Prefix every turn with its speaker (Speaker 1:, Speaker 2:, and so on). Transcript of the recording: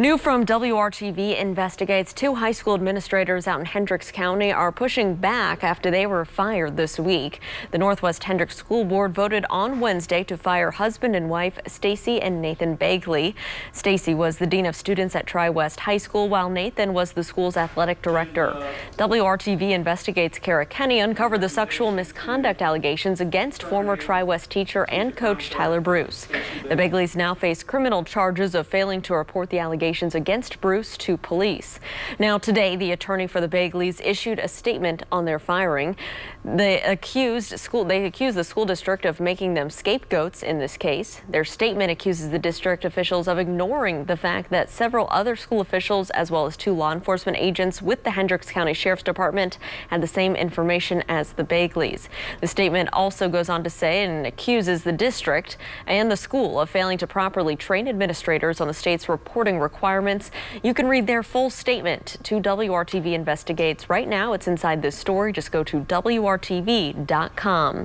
Speaker 1: New from WRTV investigates two high school administrators out in Hendricks County are pushing back after they were fired this week. The Northwest Hendricks School Board voted on Wednesday to fire husband and wife Stacy and Nathan Begle. Stacy was the dean of students at Tri-West High School while Nathan was the school's athletic director. WRTV investigates Kara Kenny uncovered the sexual misconduct allegations against former Tri-West teacher and coach Tyler Bruce. The Begles now face criminal charges of failing to report the allegations allegations against Bruce to police. Now today, the attorney for the Begles issued a statement on their firing. They accused school they accused the school district of making them scapegoats in this case. Their statement accuses the district officials of ignoring the fact that several other school officials as well as two law enforcement agents with the Hendricks County Sheriff's Department had the same information as the Begles. The statement also goes on to say and accuses the district and the school of failing to properly train administrators on the state's reporting requirements requirements. You can read their full statement to WRTV Investigates right now. It's inside this story. Just go to WRTV.com.